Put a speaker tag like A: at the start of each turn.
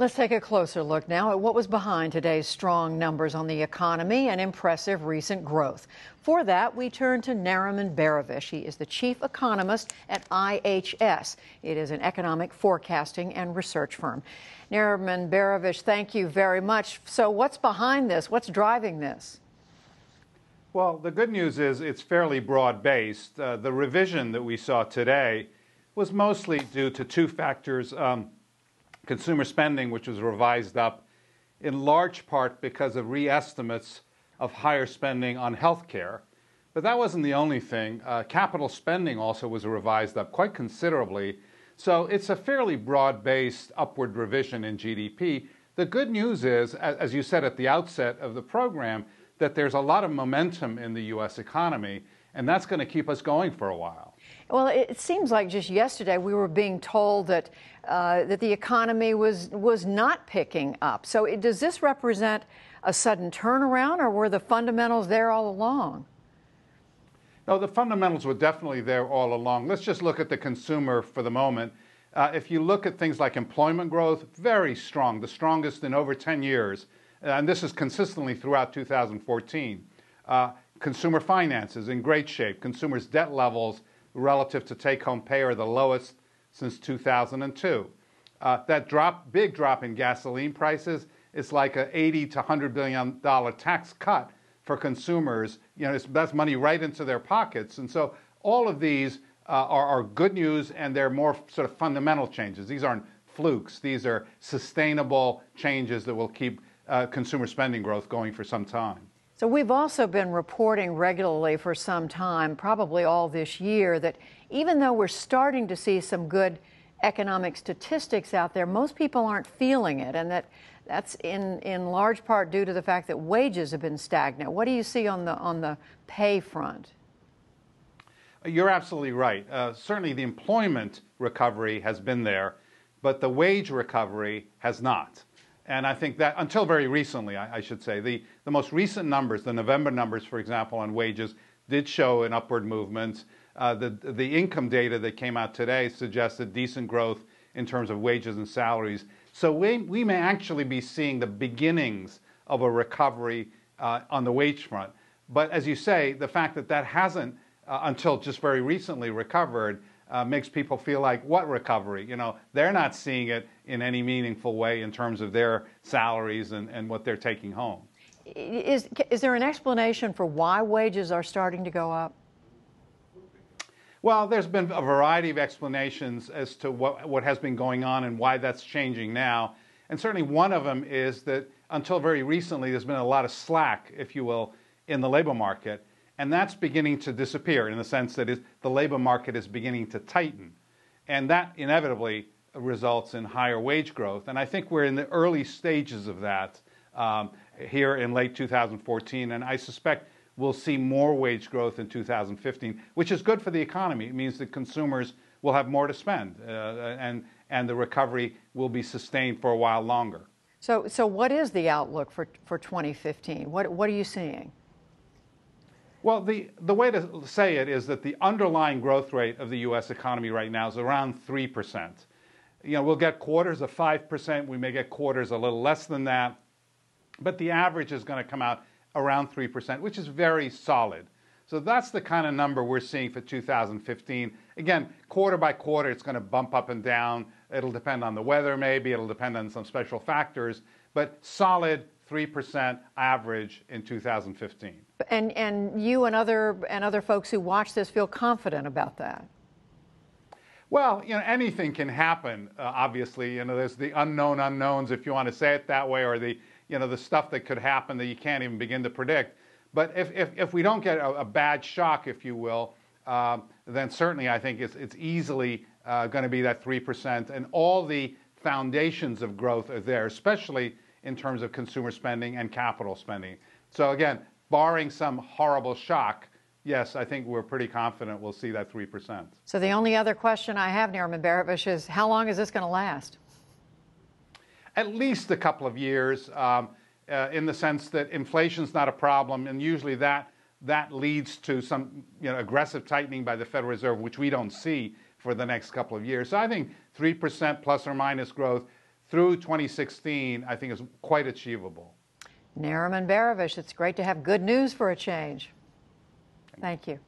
A: Let's take a closer look now at what was behind today's strong numbers on the economy and impressive recent growth. For that, we turn to Nariman Behravesh. He is the chief economist at IHS. It is an economic forecasting and research firm. Nariman Behravesh, thank you very much. So, what's behind this? What's driving this?
B: Well, the good news is it's fairly broad based. Uh, the revision that we saw today was mostly due to two factors. Um, consumer spending, which was revised up in large part because of re-estimates of higher spending on health care. But that wasn't the only thing. Uh, capital spending also was revised up quite considerably. So it's a fairly broad based upward revision in GDP. The good news is, as you said at the outset of the program, that there's a lot of momentum in the U.S. economy, and that's going to keep us going for a while.
A: Well, it seems like just yesterday we were being told that uh, that the economy was was not picking up. So, it, does this represent a sudden turnaround, or were the fundamentals there all along?
B: No, the fundamentals were definitely there all along. Let's just look at the consumer for the moment. Uh, if you look at things like employment growth, very strong, the strongest in over 10 years, and this is consistently throughout 2014. Uh, consumer finances in great shape. Consumers' debt levels relative to take home pay are the lowest since 2002. Uh, that drop, big drop in gasoline prices is like a 80 to 100 billion dollar tax cut for consumers. You know, that's money right into their pockets. And so all of these uh, are, are good news, and they're more sort of fundamental changes. These aren't flukes. These are sustainable changes that will keep uh, consumer spending growth going for some time.
A: So we've also been reporting regularly for some time, probably all this year, that even though we're starting to see some good economic statistics out there, most people aren't feeling it, and that that's in, in large part due to the fact that wages have been stagnant. What do you see on the on the pay front?
B: You're absolutely right. Uh, certainly, the employment recovery has been there, but the wage recovery has not. And I think that until very recently, I, I, should say, the, the most recent numbers, the November numbers, for example, on wages, did show an upward movement. Uh, the, the income data that came out today suggested decent growth in terms of wages and salaries. So we, we may actually be seeing the beginnings of a recovery uh, on the wage front. But as you say, the fact that that hasn't, uh, until just very recently, recovered uh, makes people feel like what recovery? You know, they're not seeing it in any meaningful way in terms of their salaries and, and what they're taking home.
A: Is, is there an explanation for why wages are starting to go up?
B: Well, there's been a variety of explanations as to what, what has been going on and why that's changing now. And certainly one of them is that until very recently, there's been a lot of slack, if you will, in the labor market. And that's beginning to disappear in the sense that the labor market is beginning to tighten. And that inevitably results in higher wage growth. And I think we're in the early stages of that um, here in late 2014. And I suspect we'll see more wage growth in 2015, which is good for the economy. It means that consumers will have more to spend uh, and, and the recovery will be sustained for a while longer.
A: So, so what is the outlook for, for 2015? What, what are you seeing?
B: Well, the, the way to say it is that the underlying growth rate of the U.S. economy right now is around 3%. You know, we'll get quarters of 5%, we may get quarters a little less than that, but the average is going to come out around 3%, which is very solid. So that's the kind of number we're seeing for 2015. Again, quarter by quarter, it's going to bump up and down. It'll depend on the weather, maybe. It'll depend on some special factors, but solid 3% average in 2015.
A: And, and you and other, and other folks who watch this feel confident about that?
B: Well, you know, anything can happen, uh, obviously. You know, there's the unknown unknowns, if you want to say it that way, or the, you know, the stuff that could happen that you can't even begin to predict. But if, if, if we don't get a, a bad shock, if you will, uh, then certainly I think it's, it's easily uh, going to be that 3%. And all the foundations of growth are there, especially in terms of consumer spending and capital spending. So again, barring some horrible shock, yes, I think we're pretty confident we'll see that 3%.
A: So the only other question I have, Nariman Behravesh, is how long is this going to last?
B: At least a couple of years, um, uh, in the sense that inflation's not a problem, and usually that that leads to some you know, aggressive tightening by the Federal Reserve, which we don't see for the next couple of years. So I think 3% plus or minus growth through 2016, I think is quite achievable.
A: Nariman Behravesh, it's great to have good news for a change. Thank you.